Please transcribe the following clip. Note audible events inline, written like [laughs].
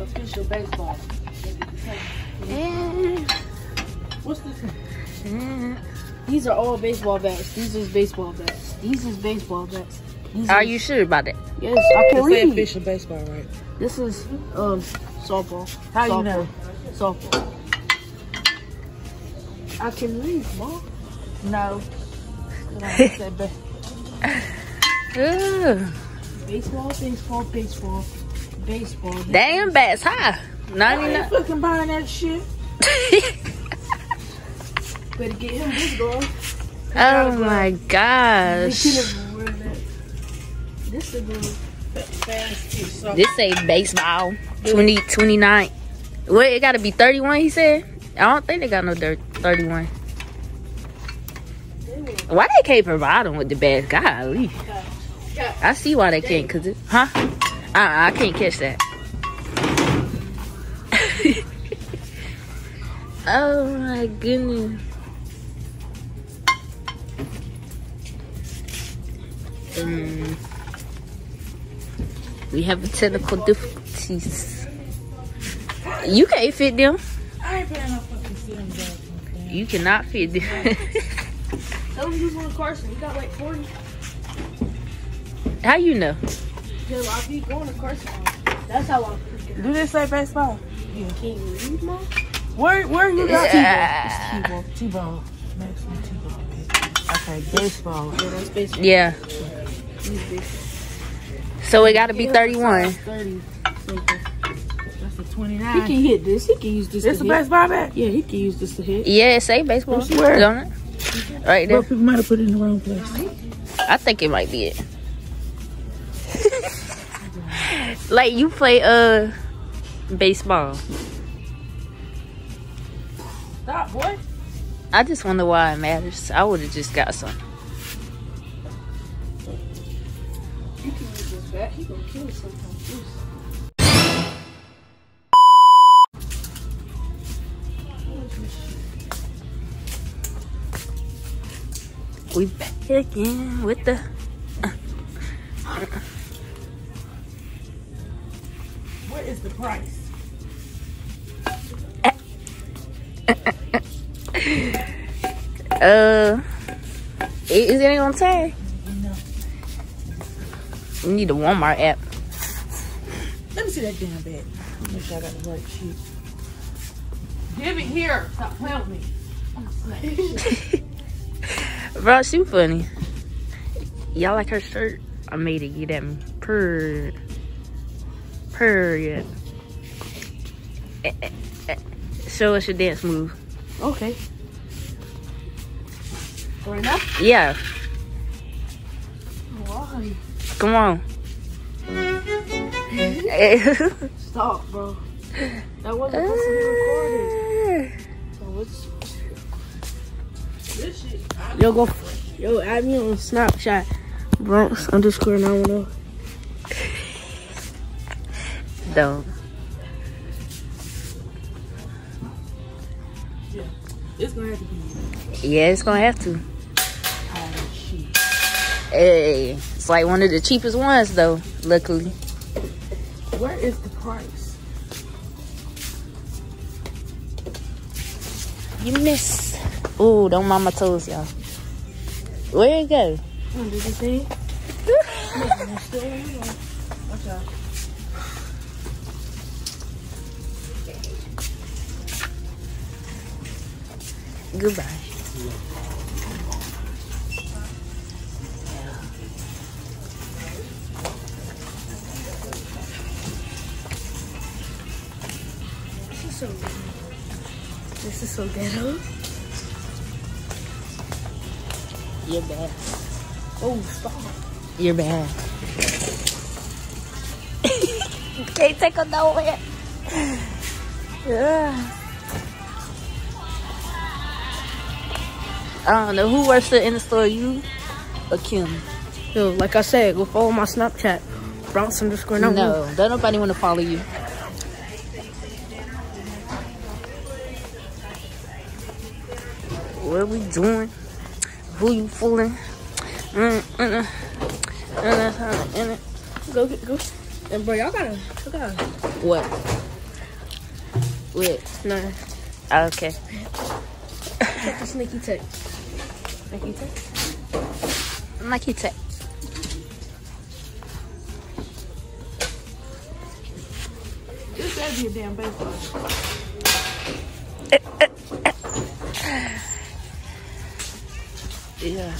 Official baseball. What's this? These are all baseball bats. These is baseball bats. These is baseball bats. These Are is- you sure about that? Yes, I can It's say read. official baseball, right? This is um softball. How you know? Softball. I can read, mom. No. [laughs] I said ba- Ugh. Baseball, baseball, baseball, baseball. Damn bats, huh? I 99. ain't fucking buying that shit. [laughs] Better get him this girl. oh my They gosh. should have worn that. This is the Fast shit. So This say baseball 20, 29. What, it gotta be 31, he said? I don't think they got no dirt 31. Why they can't provide them with the bats? Golly. I see why they can't, cause it, huh? Uh, I can't catch that. [laughs] oh my goodness. Um, we have a technical difficulties. You can't fit them. I. You cannot fit them. Tell him who's on Carson. Got like 40. How you know? Because I be going to Carson. That's how I freaking Do they say baseball? You Can't you read, mom? Where where you got Yeah. T-ball? It's T-ball. T-ball. Maximum T-ball. Okay, baseball. Yeah, that's baseball. Yeah. So it got to be 31. 30. something. That's a He can hit this. He can use this It's to a hit. baseball bat? Yeah, he can use this to hit. Yeah, it say baseball. Where? Don't it? Right there. Well, people might have put it in the wrong place. I think it might be it. Like you play uh baseball. Stop, boy. I just wonder why it matters. I would have just got some. You can use this bat. He gonna kill something. We back again with the What is the price? uh is it on tag? No. We need a Walmart app. Let me see that damn bat. Make sure I got the right sheet. Give it here. Stop playing with me. I'm gonna slap this shit. Bro, she funny. Y'all like her shirt? I made it get at me. Per period. Eh, eh, eh. Show us your dance move. Okay. Right now? Yeah, Why? come on. [laughs] Stop, bro. That wasn't supposed to be recorded. So what's This shit. Yo, go. Yo, add me on Snapchat. Bronx underscore 910. Don't. It's gonna have to be Yeah, it's gonna have to. Hey, it's like one of the cheapest ones though. Luckily. Where is the price? You miss. Ooh, don't mind my toes, y'all. Where it go? Did you say? Watch out. Goodbye. This is so. This is so ghetto. You're bad. Oh, stop. You're bad. Can't take a nowhere. [sighs] Yeah. I don't know who works in the store, you or Kim. Yo, like I said, go follow my Snapchat. Bronx underscore number. No, don't nobody want to follow you. What are we doing? Who you fooling? Mm, mm, mm, mm, mm, mm. Go, go, go. And bro, y'all gotta, y'all gotta. What? What? No. Okay. check the sneaky tech. Sneaky tech. Nike Tech. This gotta be a damn baseball. Yeah.